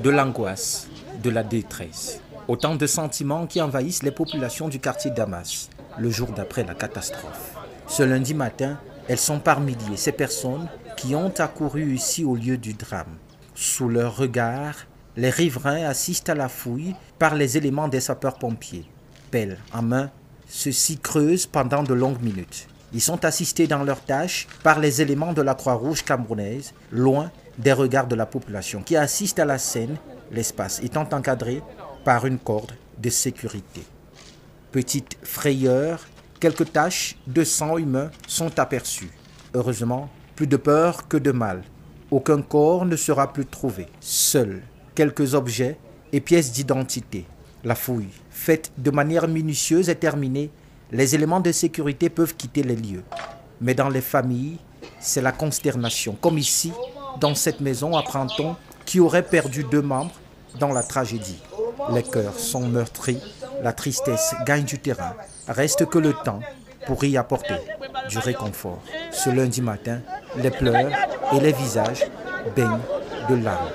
De l'angoisse, de la détresse, autant de sentiments qui envahissent les populations du quartier Damas le jour d'après la catastrophe. Ce lundi matin, elles sont par milliers ces personnes qui ont accouru ici au lieu du drame. Sous leur regard, les riverains assistent à la fouille par les éléments des sapeurs-pompiers. Pelle en main, ceux-ci creusent pendant de longues minutes. Ils sont assistés dans leur tâche par les éléments de la Croix-Rouge camerounaise, loin des regards de la population qui assiste à la scène, l'espace étant encadré par une corde de sécurité. Petite frayeur, quelques taches de sang humain sont aperçues. Heureusement, plus de peur que de mal. Aucun corps ne sera plus trouvé. Seuls quelques objets et pièces d'identité. La fouille, faite de manière minutieuse, est terminée. Les éléments de sécurité peuvent quitter les lieux. Mais dans les familles, c'est la consternation. Comme ici, dans cette maison, apprend-on qui aurait perdu deux membres dans la tragédie. Les cœurs sont meurtris, la tristesse gagne du terrain. Reste que le temps pour y apporter du réconfort. Ce lundi matin, les pleurs et les visages baignent de larmes.